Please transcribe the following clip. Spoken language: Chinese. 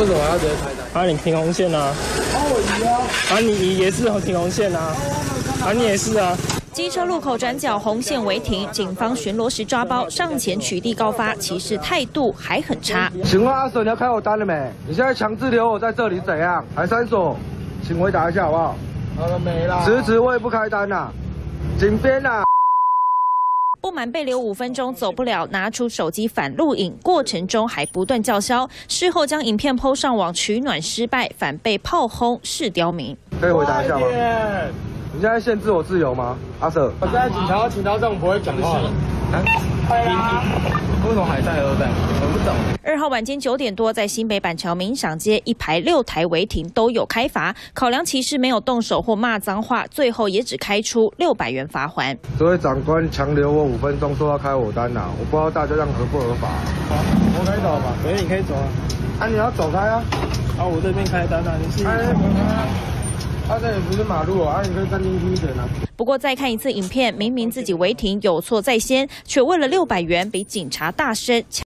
为什么要直接开单？啊，你停红线啊！啊，我移啊！啊，你移也是停红线啊！啊，你也是啊！机车路口转角红线违停，警方巡逻时抓包，上前取缔告发，其实态度还很差。请问阿 Sir，你要开我单了没？你现在强制留我在这里怎样？海三所，请回答一下好不好？好了没了？迟迟我也不开单呐，警编呐！不满被留五分钟走不了，拿出手机反录影，过程中还不断叫嚣，事后将影片抛上网取暖失败，反被炮轰是刁民。可以回答一下吗？你现在限制我自由吗，阿 Sir？我现在警察请到这种不会讲话了。快啦！为什么还在都在？我不懂。二号晚间九点多，在新北板桥明赏街一排六台违停都有开罚，考量骑士没有动手或骂脏话，最后也只开出六百元罚款。这位长官强留我五分钟，说要开我单呐，我不知道大家这样合不合法。好，我可以走吧？可以，你可以走啊。啊，你要走开啊！啊，我这边开单啊，你是。他这也不是马路啊，你可以站进去一点啊。不过再看一次影片，明明自己违停有错在先，却为了六百元比警察大声。